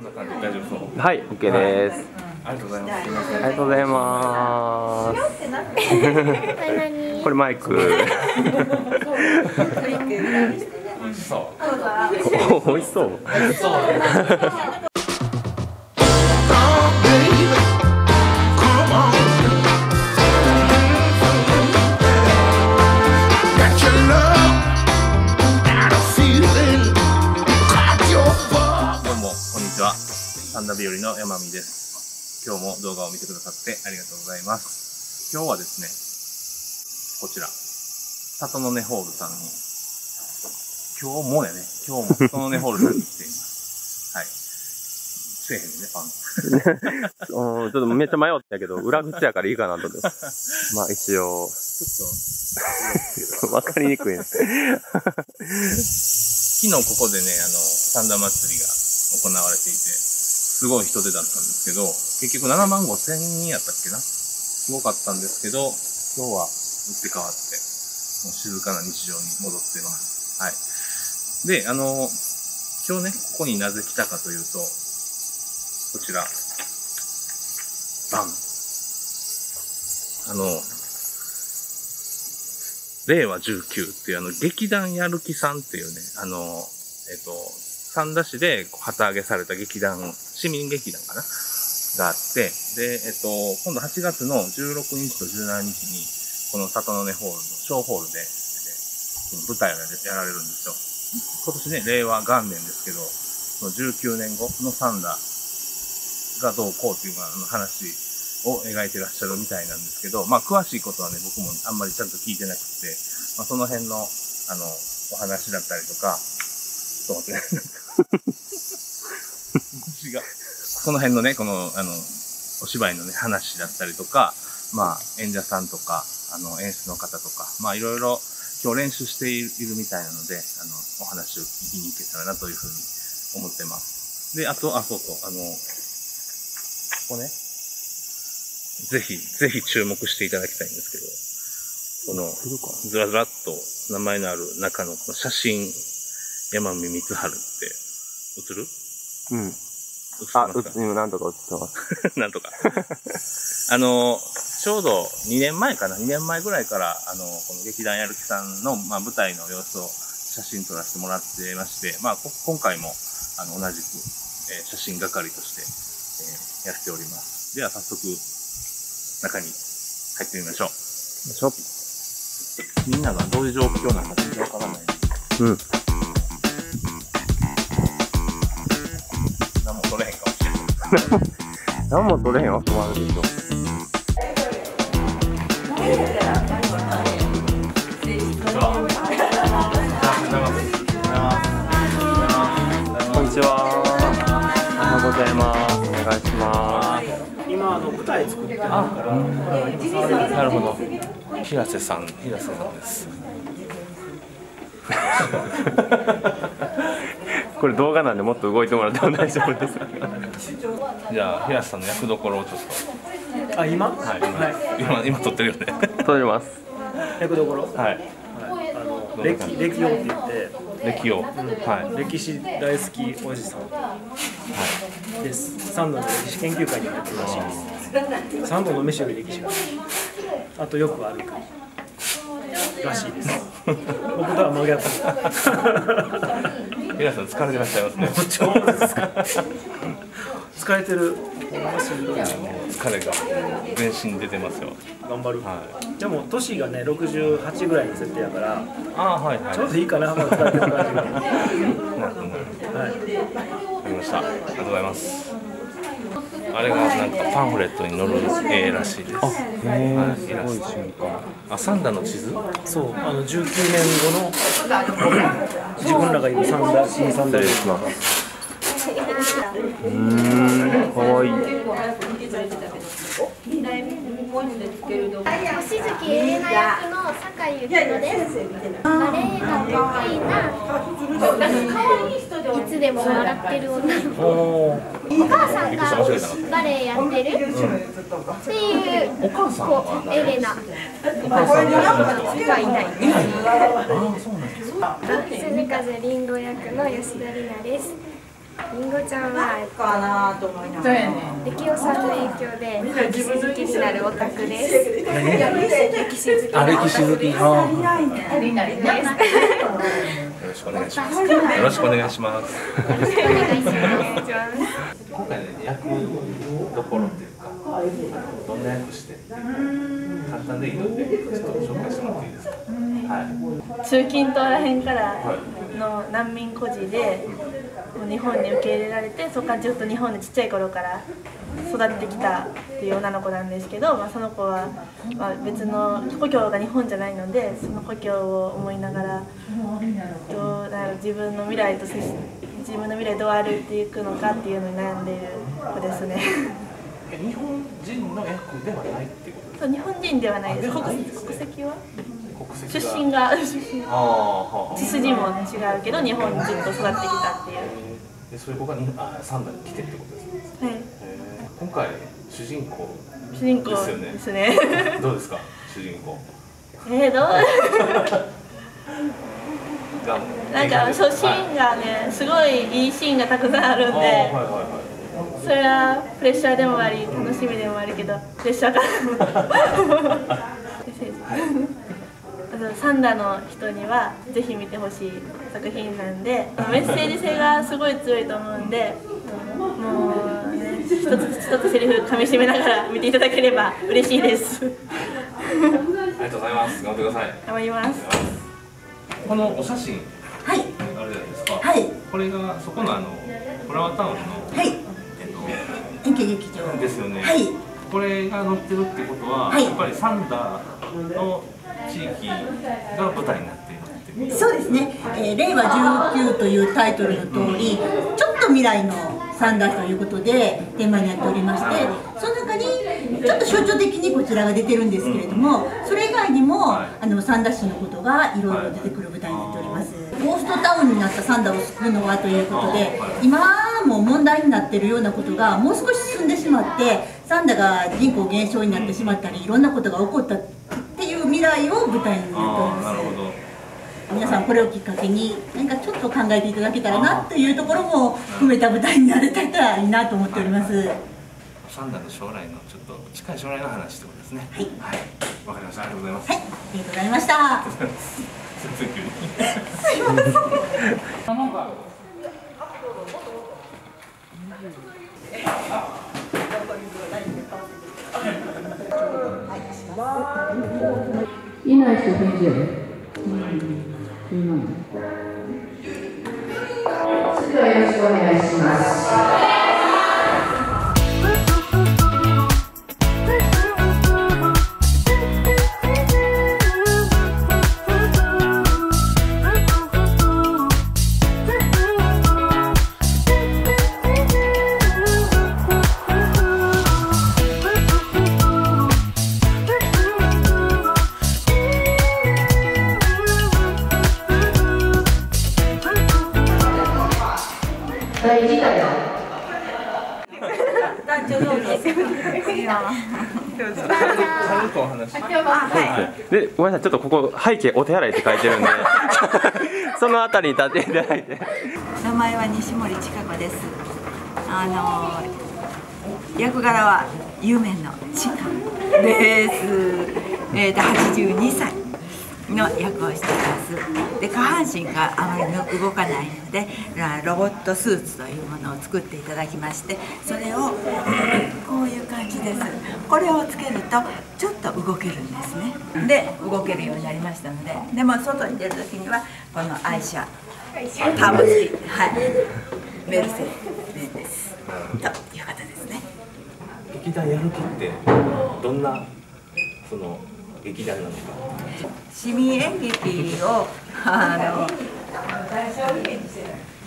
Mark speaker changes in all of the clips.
Speaker 1: こんな感じ。で大丈夫そう。
Speaker 2: はい OK です。
Speaker 1: ありがとうございます。
Speaker 2: ありがとうございます。これマイク。
Speaker 1: 美味しそう。
Speaker 2: お美味しそう
Speaker 1: パンダ日和の山美です。今日も動画を見てくださってありがとうございます。今日はですねこちら里の根ホールさんに今日もやね今日も里の根ホールさんに来ています。はい。せえへんねパン。
Speaker 2: うんちょっとめっちゃ迷ったけど裏口やからいいかなと思ってまあ一応。
Speaker 1: ちょっと。
Speaker 2: わかりにくいね。
Speaker 1: 昨日ここでね、あの、三田祭りが行われていて、すごい人出だったんですけど、結局7万5千人やったっけな？すごかったんですけど、今日は打って変わって、もう静かな日常に戻ってます。はい。で、あの、今日ね、ここになぜ来たかというと、こちら、バン。あの、令和19っていうあの、劇団やる気さんっていうね、あの、えっと、三田市で旗揚げされた劇団、市民劇団かな？があって、で、えっと、今度8月の16日と17日に、この里の根ホールの小ホールで、で舞台をやられるんですよ。今年ね、令和元年ですけど、その19年後の三田がどうこうっていうかの話を描いてらっしゃるみたいなんですけど、まあ、詳しいことはね、僕もあんまりちゃんと聞いてなくて、まあ、その辺の、あの、お話だったりとか、ちょっと待ってね。虫が。その辺のね、この、あの、お芝居のね、話だったりとか、まあ、演者さんとか、あの、演出の方とか、まあ、いろいろ、今日練習しているみたいなので、あの、お話を聞きに行けたらなというふうに思ってます。で、あと、あ、そうそう、あの、ここね、ぜひ、ぜひ注目していただきたいんですけど、この、ずらずらっと名前のある中のこの写真、山見光春って、映る？
Speaker 2: うんあ
Speaker 1: ますか？
Speaker 2: う今なんとか映ってます
Speaker 1: なんとか。あの、ちょうど2年前かな、2年前ぐらいから、あの、この劇団やる気さんの、まあ、舞台の様子を写真撮らせてもらってまして、まあ、こ今回も、あの、同じく、えー写真係として、えーやっております。では、早速、中に入ってみましょう。
Speaker 2: ショッ
Speaker 1: みんながどういう状況なのかわからない。
Speaker 2: プうん
Speaker 1: 何も
Speaker 2: 取れへんわ困るでしょこんにちは。おはようございます。お願いします。
Speaker 3: 今あの舞台作ってるから。
Speaker 1: なるほど。平瀬さん、平瀬さんです。
Speaker 2: これ動画なんでもっと動いてもらっても大丈夫です。か
Speaker 1: じゃあ、平瀬さんの役どころをちょっと。
Speaker 3: あ今？
Speaker 1: はい、今、今、今撮ってるよね。
Speaker 2: 撮ります。
Speaker 3: 役どころ？
Speaker 1: はい。
Speaker 3: はい。あの歴歴王って言って。
Speaker 1: 歴を。は
Speaker 3: 歴史大好きおじさん。です。三度の歴史研究会に入ってるらしいです。三度の飯より歴史があとよく歩くらしいです。僕とは真逆
Speaker 1: い。平瀬さん、疲れてらっしゃいますね。
Speaker 3: 超疲れてる
Speaker 1: 疲れが全身出てますよ。
Speaker 3: 頑張る、
Speaker 1: はい。
Speaker 3: でも年がね68ぐらいの設定やから
Speaker 1: ああ、はい、はい。
Speaker 3: ちょうどいいかなまだ疲れてる感じが。はい
Speaker 1: わかりました。ありがとうございます。あれがなんかパンフレットに載る絵らしいです。
Speaker 2: へえ
Speaker 1: はい。
Speaker 2: すごい瞬間
Speaker 1: あ、サンダの地図？
Speaker 3: そう。あの19年後の自分らがいる三田新三田
Speaker 2: 失礼します。うーんかわいい
Speaker 4: 星月エレナ役の酒井ゆきのです。バレエが得意ないつでも笑ってる女の子。
Speaker 3: お
Speaker 4: 母さんがバレエやってるっていう
Speaker 1: お母さんは
Speaker 4: 子エレナ
Speaker 1: お母さん
Speaker 4: がいない。
Speaker 1: ああ、そうなんです。
Speaker 4: 鈴風りんご役の吉田里奈です。りんごちゃんは、えっと、
Speaker 5: かなと思いながら。
Speaker 4: 歴代さん。の影響で歴史好きになるオタクです。歴史好き。な
Speaker 1: あ歴史好き。あ
Speaker 4: です。
Speaker 1: よろしくお願いしますよろしくお願いします。
Speaker 4: お願いします。
Speaker 1: 今回ね役どころっていうかどんな役して簡単でいいのでちょっと紹介してもらっていいですか？はい
Speaker 6: 中近東らへんからの難民孤児で日本に受け入れられてそこからずっと日本でちっちゃい頃から育ってきたっていう女の子なんですけど、まあ、その子は、まあ、別の故郷が日本じゃないのでその故郷を思いながらどうだろう自分の未来と接し自分の未来どう歩いていくのかっていうのに悩んでいる子ですね。
Speaker 1: え日本人の役ではないってこと
Speaker 6: 日本人ではないです。国籍は？
Speaker 1: 国
Speaker 6: 出身が出身筋も違うけど日本にずっと育ってきたっていう。
Speaker 1: でそういう子がにあサンダに来てってことですね
Speaker 6: はい。
Speaker 1: 今回主人公。
Speaker 6: 主人公
Speaker 1: ですよね。
Speaker 6: ね。
Speaker 1: どうですか？主人公。
Speaker 6: えー、どう？
Speaker 1: が
Speaker 6: なんかそうシーンがねすごいいいシーンがたくさんあるんで、
Speaker 1: はいはいはいはい。
Speaker 6: それはプレッシャーでもあり楽しみでもあるけどプレッシャーか あとサンダの人にはぜひ見てほしい作品なんでメッセージ性がすごい強いと思うんでもうね一つ一つセリフ噛み締めながら見ていただければ嬉しいです
Speaker 1: ありがとうございます頑張ってください
Speaker 6: 頑張ります
Speaker 1: このお写真
Speaker 5: はい。
Speaker 1: あるじゃないですか
Speaker 5: はい。
Speaker 1: これがそこのあのフラワータウンの
Speaker 5: はい。
Speaker 1: えっと
Speaker 5: 演芸劇場。
Speaker 1: ですよね
Speaker 5: はい。
Speaker 1: これが載ってるってことは、
Speaker 5: はい
Speaker 1: やっぱりサンダーの地域が舞台になっている
Speaker 5: そうですね、えー令和19というタイトルの通り、ちょっと未来のサンダースということでテーマになっておりまして、その中にちょっと象徴的にこちらが出てるんですけれども、それ以外にも、
Speaker 1: はい。
Speaker 5: あのサンダー市のことがいろいろ出てくる舞台になっております。ゴーストタウンになったサンダーを救うのはということで、今も問題になっているようなことがもう少し進んでしまって、サンダーが人口減少になってしまったり、いろんなことが起こった未来を舞台になっております。皆さんこれをきっかけに何かちょっと考えていただけたらなというところも含めた舞台になれたらいいなと思っております。
Speaker 1: サンダーの将来のちょっと近い将来の話ってことですね。
Speaker 5: はい。
Speaker 1: はいわかりました。ありがとうございます、
Speaker 5: はい、ありがとうございました。
Speaker 1: 全然急に
Speaker 7: い いない人返事やで。うで
Speaker 2: ごめんなさいちょっとここ背景お手洗いって書いてるんで そのあたりに立っていただいて
Speaker 8: 名前は西森千佳子です。あの役柄は有名の千佳です。えっ、と82歳の役をしています。で下半身があまりの動かないので、あロボットスーツというものを作っていただきまして、それをこういう感じです。これをつけるとちょっと動けるんですね。で動けるようになりましたので、でも外に出る時にはこの愛車。タブチはい。メルセデス。ですという方ですね。
Speaker 1: 劇団やる気ってどんなその劇団なのか。
Speaker 8: 市民演劇をあの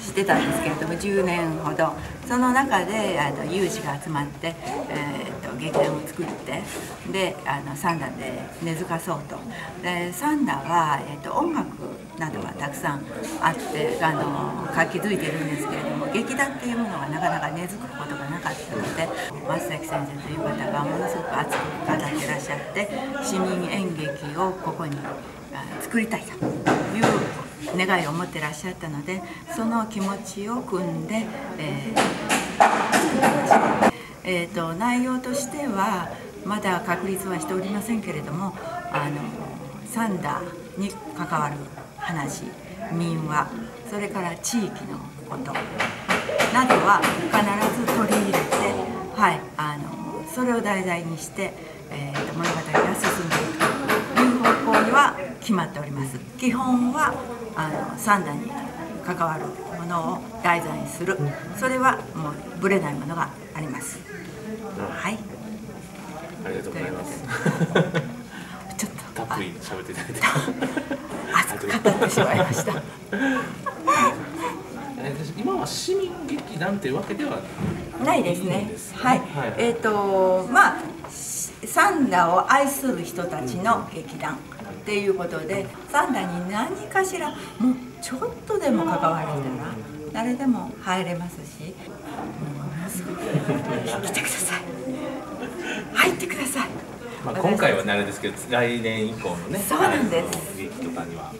Speaker 8: してたんですけれども10年ほど。その中であの有志が集まって、えー、劇団を作ってであのサンダーで根付かそうと。でサンダは、えー、と音楽などがたくさんあってあの活気づいてるんですけれども劇団っていうものがなかなか根付くことがなかったので松崎先生という方がものすごく熱く語ってらっしゃって市民演劇をここに作りたいという願いを持ってらっしゃったのでその気持ちを組んで、えー作りましたえーと内容としてはまだ確立はしておりませんけれどもあのサンダーに関わる話民話それから地域のことなどは必ず取り入れて、はい、あのそれを題材にして、えーと物語が進んでいくという方向には決まっております。基本はあの三段に関わるものを題材にする。それはもうぶれないものがあります。はい。
Speaker 1: ありがとうございます。
Speaker 8: ちょっと。
Speaker 1: たっぷり喋っていただいて。
Speaker 8: 熱く語ってしまいました。
Speaker 1: えー今は市民劇団というわけでは
Speaker 8: ないですね。はい、
Speaker 1: はい。
Speaker 8: えっ、とまあしサンダを愛する人たちの劇団っていうことでサンダに何かしらもうちょっとでも関われたら誰でも入れますしものす来てください。入ってください。
Speaker 1: まあ今回はねあれですけど来年以降のね
Speaker 8: そうなんです。
Speaker 1: 劇とかには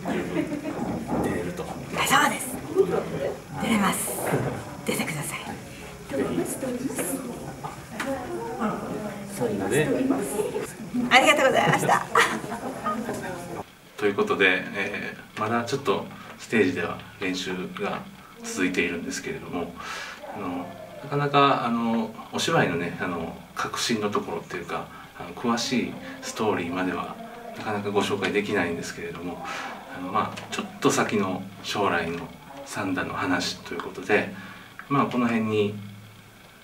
Speaker 1: 出れると。
Speaker 8: そうです。出れます。出てください。
Speaker 1: そうで。
Speaker 8: ありがとうございました。
Speaker 1: ということで、えーまだちょっとステージでは練習が続いているんですけれどもかなかあのお芝居のねあの革新のところっていうかあの詳しいストーリーまではなかなかご紹介できないんですけれどもあの、まあ、ちょっと先の将来の三段の話ということで、まあ、この辺に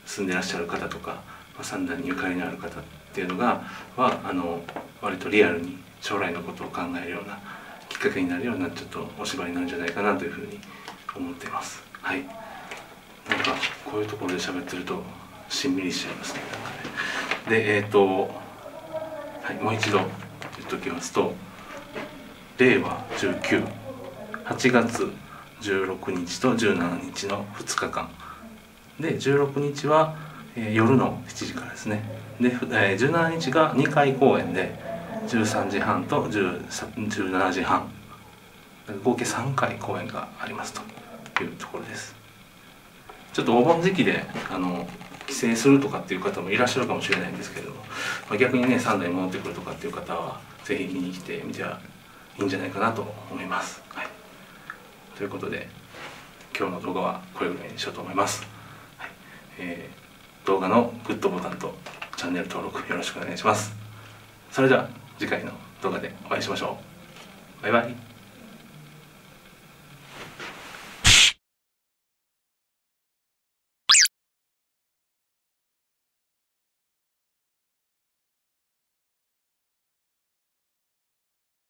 Speaker 1: 住んでらっしゃる方とか、まあ、三段にゆかりのある方っていうのがはあの割とリアルに将来のことを考えるようなきっかけになるようなちょっとお芝居なんじゃないかなというふうに思っています。はい。なんかこういうところで喋ってるとしんみりしちゃいますね。ねでえっ、とはいもう一度言っておきますと令和19 8月16日と17日の2日間。で16日は、えー夜の7時からですね。で、えー17日が2回公演で13時半と17時半。合計3回公演がありますというところです。ちょっとお盆時期であの帰省するとかっていう方もいらっしゃるかもしれないんですけれども、まあ、逆にね3台戻ってくるとかっていう方はぜひ見に来てみてはいいんじゃないかなと思います、はい、ということで今日の動画はこれぐらいにしようと思います、はい。えー動画のグッドボタンとチャンネル登録よろしくお願いします。それでは次回の動画でお会いしましょう。バイバイ。